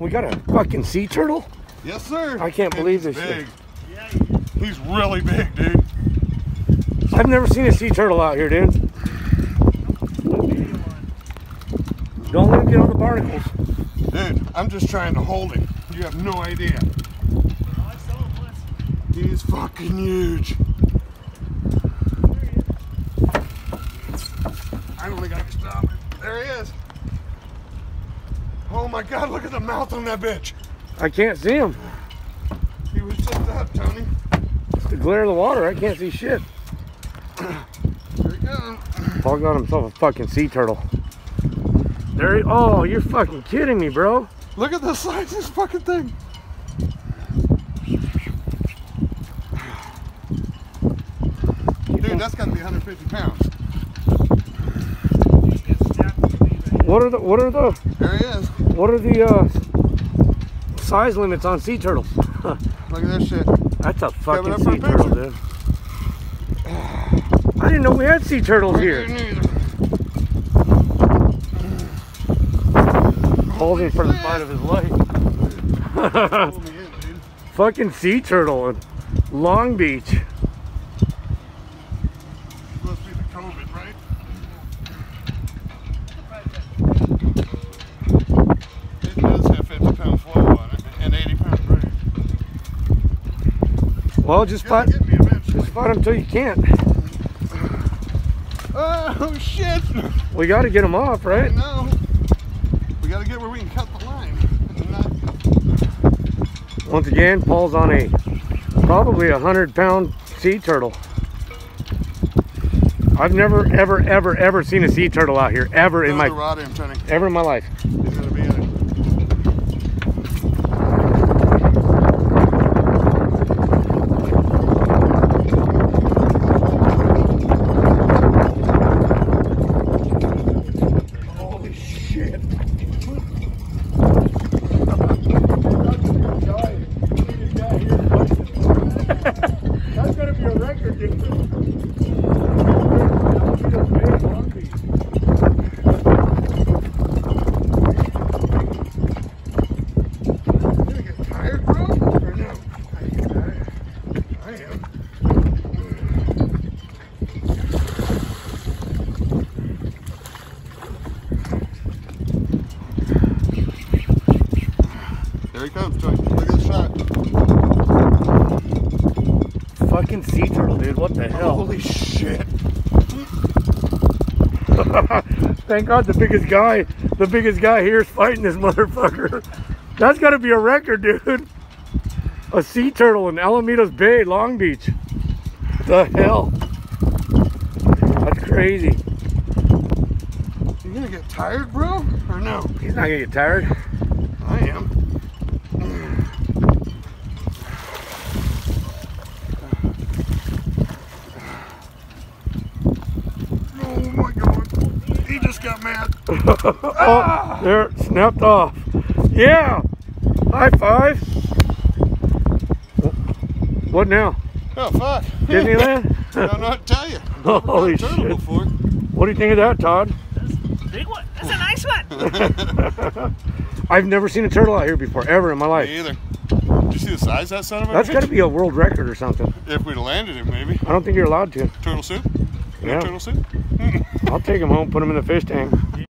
We got a fucking sea turtle? Yes, sir. I can't And believe this shit. big. He's really big, dude. I've never seen a sea turtle out here, dude. Don't let him get on the barnacles. Dude, I'm just trying to hold him. You have no idea. He's fucking huge. I don't think I can stop it. There he is. Oh my god, look at the mouth on that bitch. I can't see him. He was just up, Tony. It's the glare of the water. I can't see shit. There he goes. Paul got himself a fucking sea turtle. There he, oh, you're fucking kidding me, bro. Look at the size of this fucking thing. Dude, that's got to be 150 pounds. What are the what are the There he is. what are the uh, size limits on sea turtles? Look at this shit. That's a fucking up for a sea turtle, dude. I didn't know we had sea turtles here. Holding for the fight of his life. In, fucking sea turtle in Long Beach. Must be the COVID, right? It does have 50 pound flow on it and 80 pound drag. Well, just fight, just fight until you can't. Oh shit! We got to get them off, right? know. We gotta get where we can cut the line. Not Once again, Paul's on a probably a hundred pound sea turtle. I've never, ever, ever, ever seen a sea turtle out here, ever in my, rod in, Tony. ever in my life. He's gonna be in it. Holy shit! That's gonna be a record, dude. You gonna get tired, bro? Or no? I am. There he comes. Look at the shot. Fucking sea turtle, dude. What the hell? Holy shit. Thank God the biggest guy, the biggest guy here is fighting this motherfucker. That's got to be a record, dude. A sea turtle in Alamitos Bay, Long Beach. The hell? That's crazy. You gonna get tired, bro? Or no? He's not gonna get tired. I am. He just got mad. Oh, there, snapped off. Yeah. High five. What now? Oh fuck. Disneyland? I don't know what to tell you. Holy turtle shit. Before. What do you think of that, Todd? Big one. That's a nice one. I've never seen a turtle out here before, ever in my Me life. either. Did you see the size of that son of a That's bitch? got to be a world record or something. If we'd landed him, maybe. I don't think you're allowed to. Turtle soup? Yeah. turtle? I'll take him home, put him in the fish tank.